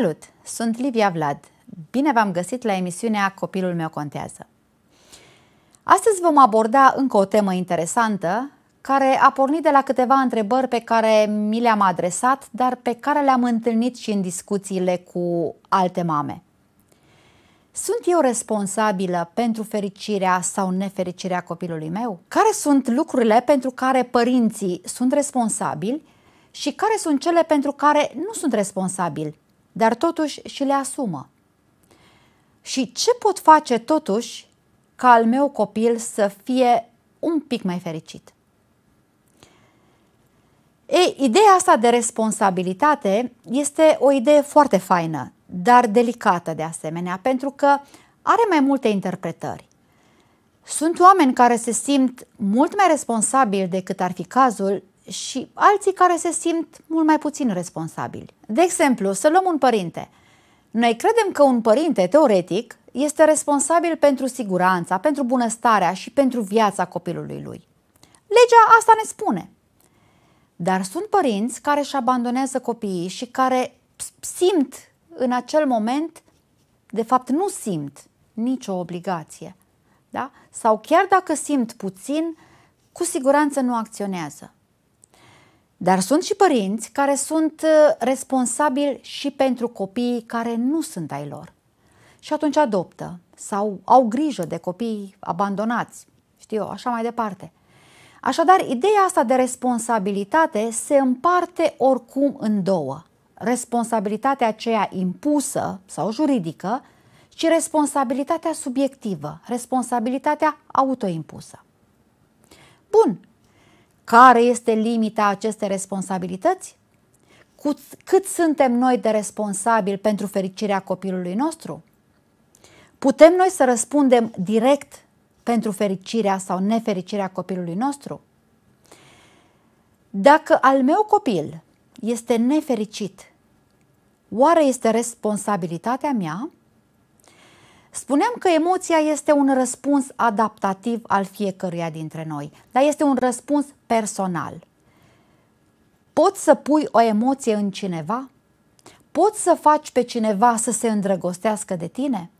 Salut! Sunt Livia Vlad. Bine v-am găsit la emisiunea Copilul meu contează. Astăzi vom aborda încă o temă interesantă care a pornit de la câteva întrebări pe care mi le-am adresat, dar pe care le-am întâlnit și în discuțiile cu alte mame. Sunt eu responsabilă pentru fericirea sau nefericirea copilului meu? Care sunt lucrurile pentru care părinții sunt responsabili și care sunt cele pentru care nu sunt responsabili, dar totuși și le asumă? Și ce pot face totuși ca al meu copil să fie un pic mai fericit? Ei, ideea asta de responsabilitate este o idee foarte faină, dar delicată de asemenea, pentru că are mai multe interpretări. Sunt oameni care se simt mult mai responsabili decât ar fi cazul și alții care se simt mult mai puțin responsabili. De exemplu, să luăm un părinte. Noi credem că un părinte, teoretic, este responsabil pentru siguranța, pentru bunăstarea și pentru viața copilului lui. Legea asta ne spune. Dar sunt părinți care își abandonează copiii și care simt în acel moment, de fapt nu simt nicio obligație. Da? Sau chiar dacă simt puțin, cu siguranță nu acționează. Dar sunt și părinți care sunt uh, responsabili și pentru copiii care nu sunt ai lor. Și atunci adoptă sau au grijă de copii abandonați, știu eu, așa mai departe. Așadar, ideea asta de responsabilitate se împarte oricum în două. Responsabilitatea aceea impusă sau juridică și responsabilitatea subiectivă, responsabilitatea autoimpusă. Bun, care este limita acestei responsabilități? Cu cât suntem noi de responsabili pentru fericirea copilului nostru? Putem noi să răspundem direct pentru fericirea sau nefericirea copilului nostru? Dacă al meu copil este nefericit, oare este responsabilitatea mea? Spuneam că emoția este un răspuns adaptativ al fiecăruia dintre noi, dar este un răspuns personal. Poți să pui o emoție în cineva? Poți să faci pe cineva să se îndrăgostească de tine?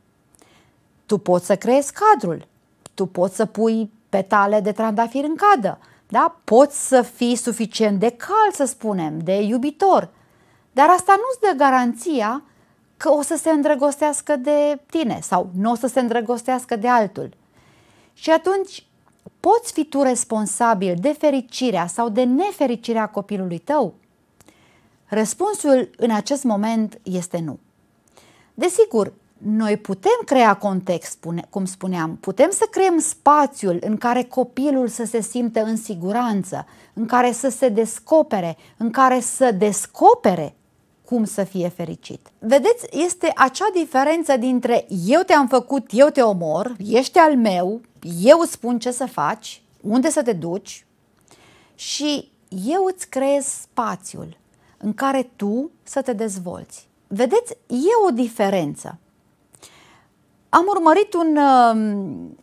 Tu poți să creezi cadrul, tu poți să pui petale de trandafir în cadă, da? Poți să fii suficient de cal, să spunem, de iubitor, dar asta nu-ți dă garanția că o să se îndrăgostească de tine sau nu o să se îndrăgostească de altul. Și atunci poți fi tu responsabil de fericirea sau de nefericirea copilului tău? Răspunsul în acest moment este nu. Desigur, noi putem crea context, spune, cum spuneam, putem să creăm spațiul în care copilul să se simtă în siguranță, în care să se descopere, în care să descopere cum să fie fericit. Vedeți, este acea diferență dintre eu te-am făcut, eu te omor, ești al meu, eu îți spun ce să faci, unde să te duci și eu îți creez spațiul în care tu să te dezvolți. Vedeți, e o diferență. Am urmărit un, um,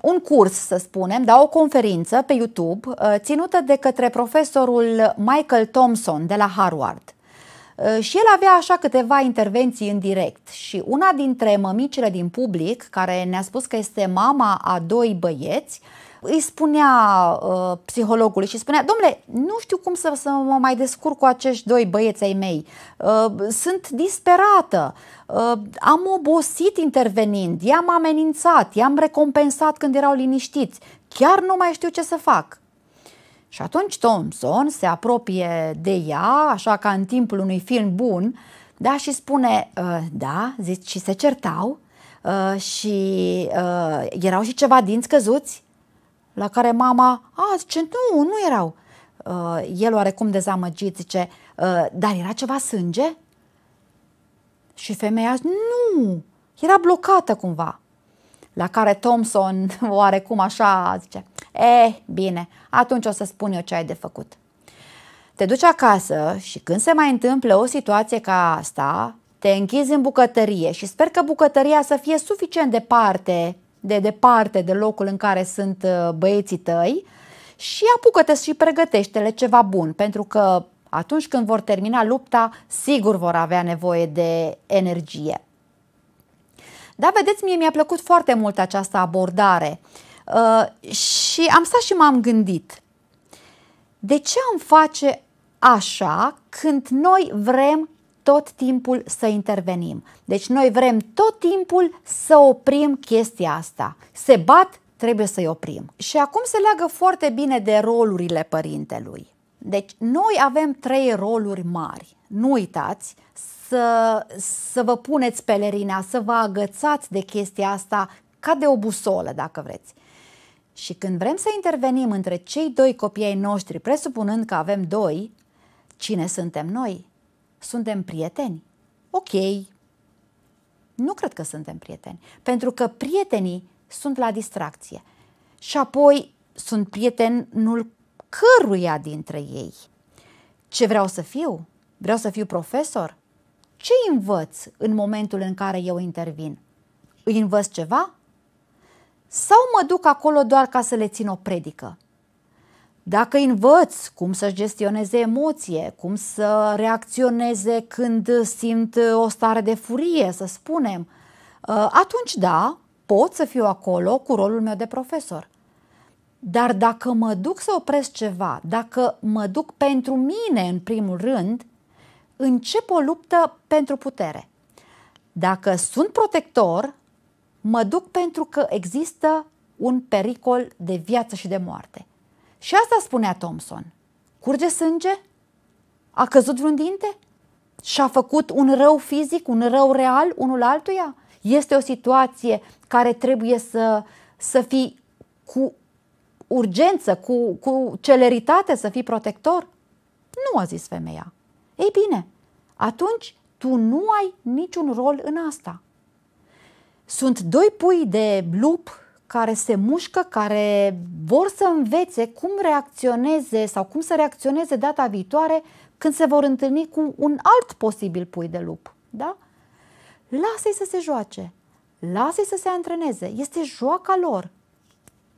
un curs, să spunem, da, o conferință pe YouTube uh, ținută de către profesorul Michael Thompson de la Harvard. Uh, și el avea așa câteva intervenții în direct. Și una dintre mămicile din public, care ne-a spus că este mama a doi băieți, îi spunea uh, psihologului și spunea, domnule, nu știu cum să, să mă mai descurc cu acești doi băieți ai mei, uh, sunt disperată, uh, am obosit intervenind, i-am amenințat, i-am recompensat când erau liniștiți, chiar nu mai știu ce să fac. Și atunci Thompson se apropie de ea, așa ca în timpul unui film bun, da, și spune, uh, da, zici, și se certau uh, și uh, erau și ceva dinți căzuți? La care mama, a, zice, nu, nu erau. Uh, el oarecum dezamăgit zice, uh, dar era ceva sânge? Și femeia, nu, era blocată cumva. La care Thompson, oarecum așa, zice, e, bine, atunci o să spun eu ce ai de făcut. Te duci acasă și când se mai întâmplă o situație ca asta, te închizi în bucătărie și sper că bucătăria să fie suficient de departe de departe de locul în care sunt uh, băieții tăi și apucă-te și pregătește-le ceva bun, pentru că Atunci când vor termina lupta, sigur vor avea nevoie de energie. Da, vedeți, mie mi-a plăcut foarte mult această abordare uh, și am stat și m-am gândit. De ce am face așa când noi vrem tot timpul să intervenim? Deci noi vrem tot timpul să oprim chestia asta. Se bat, trebuie să-i oprim. Și acum se leagă foarte bine de rolurile părintelui. Deci noi avem trei roluri mari. Nu uitați să, să vă puneți pelerina, să vă agățați de chestia asta ca de o busolă, dacă vreți. Și când vrem să intervenim între cei doi copii ai noștri, presupunând că avem doi, cine suntem noi? Suntem prieteni? Ok. Nu cred că suntem prieteni, pentru că prietenii sunt la distracție. Și apoi sunt prietenul căruia dintre ei. Ce vreau să fiu? Vreau să fiu profesor? Ce învăț în momentul în care eu intervin? Îi învăț ceva? Sau mă duc acolo doar ca să le țin o predică? Dacă învăț cum să gestioneze emoție, cum să reacționeze când simt o stare de furie, să spunem, ă, atunci da, pot să fiu acolo cu rolul meu de profesor. Dar dacă mă duc să opresc ceva, dacă mă duc pentru mine în primul rând, încep o luptă pentru putere. Dacă sunt protector, mă duc pentru că există un pericol de viață și de moarte. Și asta spunea Thompson. Curge sânge? A căzut vreun dinte? Și-a făcut un rău fizic, un rău real unul altuia? Este o situație care trebuie să, să fii cu urgență, cu, cu celeritate să fii protector? Nu a zis femeia. Ei bine, atunci tu nu ai niciun rol în asta. Sunt doi pui de lup care se mușcă, care vor să învețe cum reacționeze sau cum să reacționeze data viitoare când se vor întâlni cu un alt posibil pui de lup. Da? Lasă-i să se joace, lasă-i să se antreneze, este joaca lor.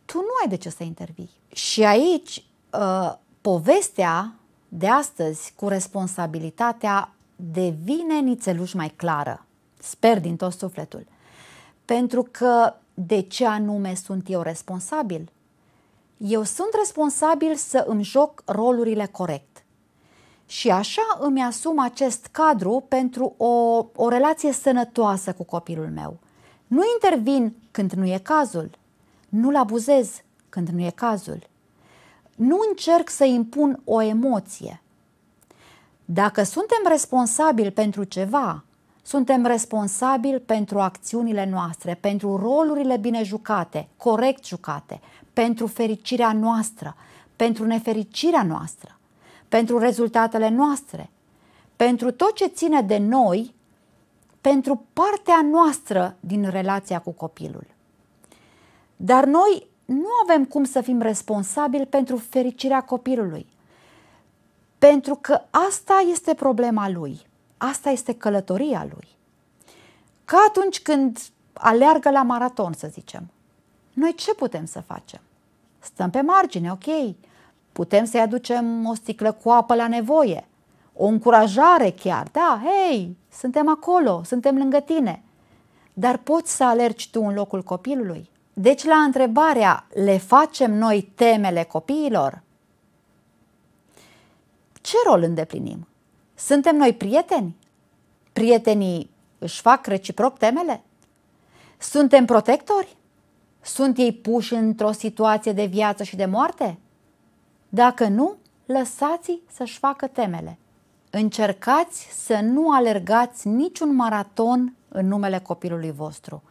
Tu nu ai de ce să intervii. Și aici, uh, povestea de astăzi cu responsabilitatea devine nițeluș mai clară. Sper din tot sufletul. Pentru că de ce anume sunt eu responsabil? Eu sunt responsabil să îmi joc rolurile corect. Și așa îmi asum acest cadru pentru o, o relație sănătoasă cu copilul meu. Nu intervin când nu e cazul. Nu-l abuzez când nu e cazul. Nu încerc să impun o emoție. Dacă suntem responsabili pentru ceva, suntem responsabili pentru acțiunile noastre, pentru rolurile bine jucate, corect jucate, pentru fericirea noastră, pentru nefericirea noastră, pentru rezultatele noastre, pentru tot ce ține de noi, pentru partea noastră din relația cu copilul. Dar noi nu avem cum să fim responsabili pentru fericirea copilului, pentru că asta este problema lui. Asta este călătoria lui. Ca atunci când aleargă la maraton, să zicem. Noi ce putem să facem? Stăm pe margine, ok. Putem să-i aducem o sticlă cu apă la nevoie. O încurajare chiar. Da, hei, suntem acolo, suntem lângă tine. Dar poți să alergi tu în locul copilului? Deci la întrebarea, le facem noi temele copiilor? Ce rol îndeplinim? Suntem noi prieteni? Prietenii își fac reciproc temele? Suntem protectori? Sunt ei puși într-o situație de viață și de moarte? Dacă nu, lăsați-i să-și facă temele. Încercați să nu alergați niciun maraton în numele copilului vostru.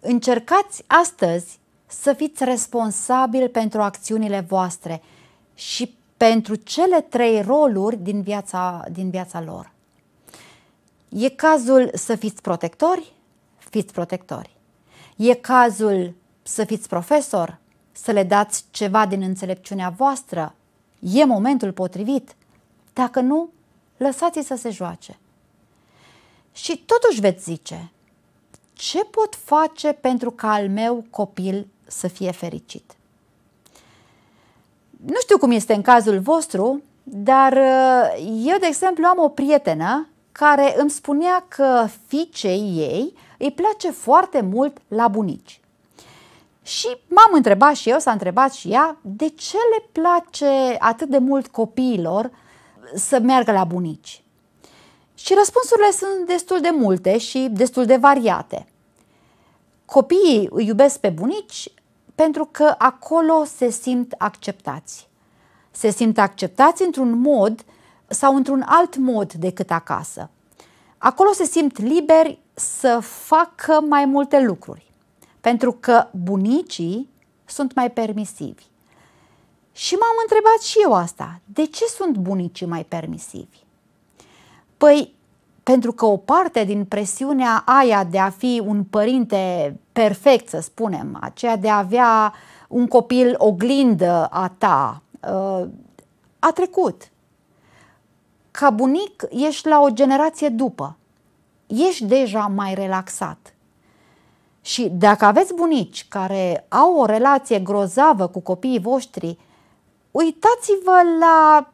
Încercați astăzi să fiți responsabili pentru acțiunile voastre și pentru cele trei roluri din viața, din viața lor. E cazul să fiți protectori? Fiți protectori. E cazul să fiți profesor? Să le dați ceva din înțelepciunea voastră? E momentul potrivit? Dacă nu, lăsați-i să se joace. Și totuși veți zice, ce pot face pentru ca al meu copil să fie fericit? Nu știu cum este în cazul vostru, dar uh, eu, de exemplu, am o prietenă care îmi spunea că fiicei ei îi place foarte mult la bunici. Și m-am întrebat și eu, s-a întrebat și ea, de ce le place atât de mult copiilor să meargă la bunici? Și răspunsurile sunt destul de multe și destul de variate. Copiii îi iubesc pe bunici pentru că acolo se simt acceptați. Se simt acceptați într-un mod sau într-un alt mod decât acasă. Acolo se simt liberi să facă mai multe lucruri, pentru că bunicii sunt mai permisivi. Și m-am întrebat și eu asta. De ce sunt bunicii mai permisivi? Păi, pentru că o parte din presiunea aia de a fi un părinte perfect, să spunem, aceea de a avea un copil oglindă a ta, uh, a trecut. Ca bunic ești la o generație după. Ești deja mai relaxat. Și dacă aveți bunici care au o relație grozavă cu copiii voștri, uitați-vă la,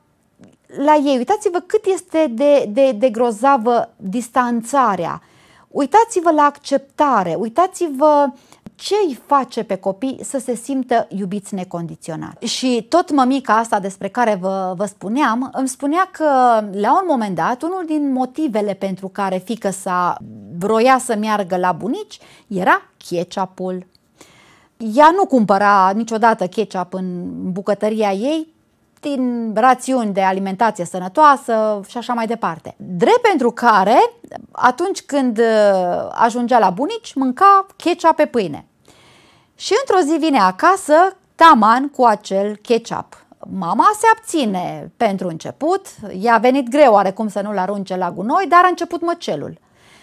la ei, uitați-vă cât este de, de, de grozavă distanțarea, uitați-vă la acceptare, uitați-vă ce îi face pe copii să se simtă iubiți necondiționat. Și tot mămica asta despre care vă, vă spuneam, îmi spunea că la un moment dat, unul din motivele pentru care fică sa vroia să meargă la bunici era ketchupul. Ea nu cumpăra niciodată ketchup în bucătăria ei, din rațiuni de alimentație sănătoasă și așa mai departe. Drept pentru care, atunci când ajungea la bunici, mânca ketchup pe pâine. Și într-o zi vine acasă taman cu acel ketchup. Mama se abține pentru început, i-a venit greu oarecum să nu-l arunce la gunoi, dar a început măcelul.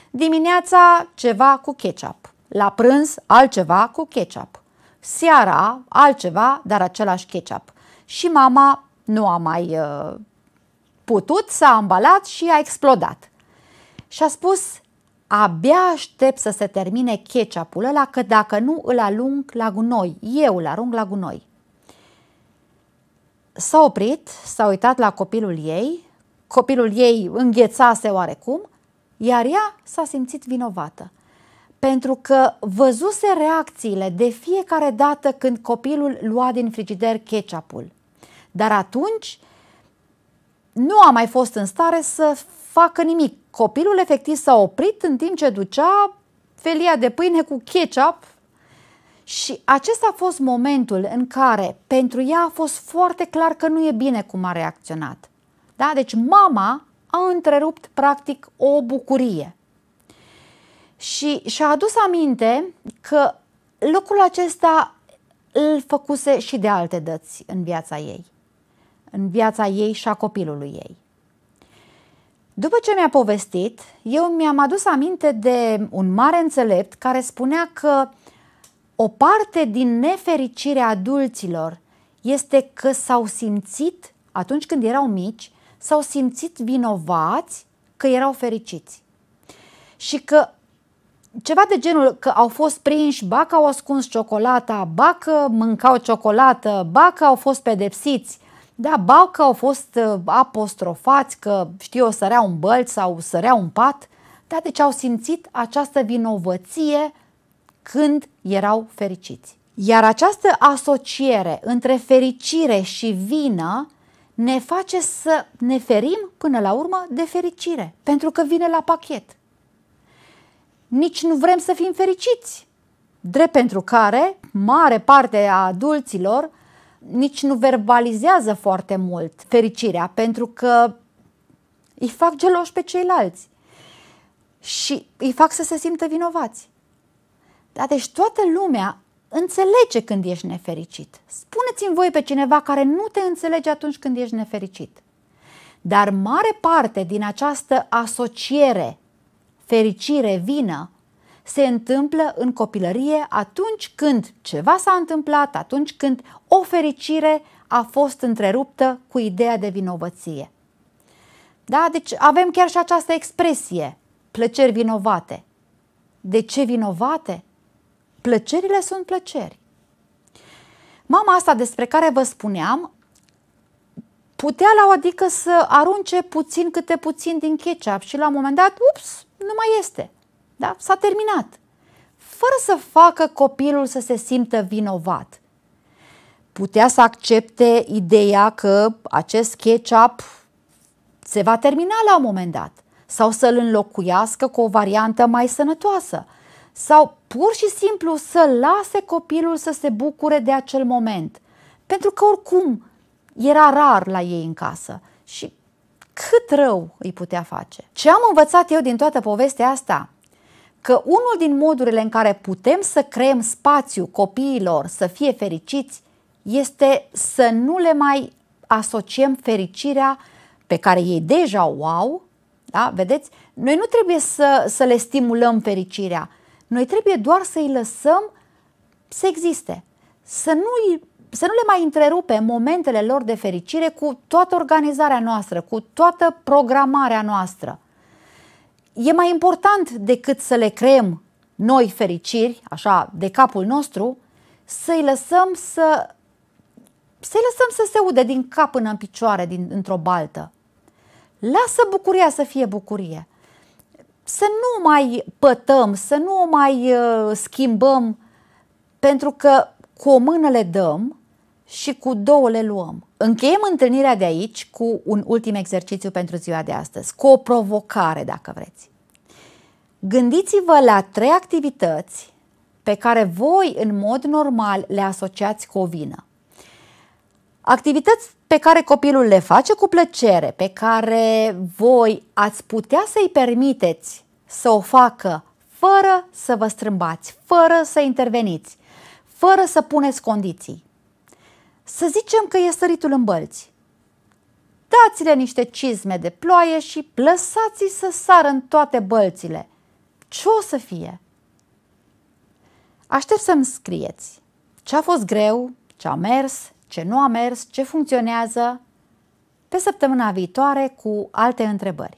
Dimineața ceva cu ketchup, la prânz altceva cu ketchup, seara altceva, dar același ketchup. Și mama nu a mai uh, putut, s-a ambalat și a explodat. Și a spus, abia aștept să se termine ketchupul ăla, că dacă nu îl alung la gunoi, eu îl arunc la gunoi. S-a oprit, s-a uitat la copilul ei, copilul ei înghețase oarecum, iar ea s-a simțit vinovată. Pentru că văzuse reacțiile de fiecare dată când copilul lua din frigider ketchupul. Dar atunci nu a mai fost în stare să facă nimic. Copilul efectiv s-a oprit în timp ce ducea felia de pâine cu ketchup și acesta a fost momentul în care pentru ea a fost foarte clar că nu e bine cum a reacționat. Da? Deci mama a întrerupt practic o bucurie. Și și-a adus aminte că lucrul acesta îl făcuse și de alte dăți în viața ei, în viața ei și a copilului ei. După ce mi-a povestit, eu mi-am adus aminte de un mare înțelept care spunea că o parte din nefericirea adulților este că s-au simțit, atunci când erau mici, s-au simțit vinovați că erau fericiți. Și că ceva de genul că au fost prinși, ba că au ascuns ciocolata, ba că mâncau ciocolată, ba că au fost pedepsiți, da, ba că au fost uh, apostrofați că, știu eu, sărea un bălț sau sărea un pat, da, deci au simțit această vinovăție când erau fericiți. Iar această asociere între fericire și vină ne face să ne ferim până la urmă de fericire, pentru că vine la pachet. Nici nu vrem să fim fericiți, drept pentru care mare parte a adulților nici nu verbalizează foarte mult fericirea, pentru că îi fac geloși pe ceilalți și îi fac să se simtă vinovați. Da, deci toată lumea înțelege când ești nefericit. Spuneți-mi voi pe cineva care nu te înțelege atunci când ești nefericit. Dar mare parte din această asociere, fericire, vină, se întâmplă în copilărie atunci când ceva s-a întâmplat, atunci când o fericire a fost întreruptă cu ideea de vinovăție. Da? Deci avem chiar și această expresie, plăceri vinovate. De ce vinovate? Plăcerile sunt plăceri. Mama asta despre care vă spuneam putea la o adică să arunce puțin câte puțin din ketchup și la un moment dat, ups, nu mai este. Da? S-a terminat. Fără să facă copilul să se simtă vinovat. Putea să accepte ideea că acest ketchup se va termina la un moment dat sau să-l înlocuiască cu o variantă mai sănătoasă sau pur și simplu să lase copilul să se bucure de acel moment. Pentru că oricum era rar la ei în casă și cât rău îi putea face. Ce am învățat eu din toată povestea asta? Că unul din modurile în care putem să creăm spațiu copiilor să fie fericiți este să nu le mai asociem fericirea pe care ei deja o au, da? vedeți? Noi nu trebuie să, să le stimulăm fericirea, noi trebuie doar să îi lăsăm să existe, să nu, să nu le mai întrerupe momentele lor de fericire cu toată organizarea noastră, cu toată programarea noastră. E mai important decât să le creăm noi fericiri, așa, de capul nostru, să-i lăsăm să să-i lăsăm să se ude din cap până în picioare, din, într-o baltă. Lasă bucuria să fie bucurie. Să nu mai pătăm, să nu o mai uh, schimbăm, pentru că cu o mână le dăm și cu două le luăm. Încheiem întâlnirea de aici cu un ultim exercițiu pentru ziua de astăzi, cu o provocare, dacă vreți. Gândiți-vă la trei activități pe care voi, în mod normal, le asociați cu o vină. Activități pe care copilul le face cu plăcere, pe care voi ați putea să-i permiteți să o facă fără să vă strâmbați, fără să interveniți, fără să puneți condiții. Să zicem că e săritul în bălți. Dați-le niște cizme de ploaie și lăsați-i să sară în toate bălțile. Ce o să fie? Aștept să-mi scrieți ce a fost greu, ce a mers, ce nu a mers, ce funcționează, pe săptămâna viitoare cu alte întrebări.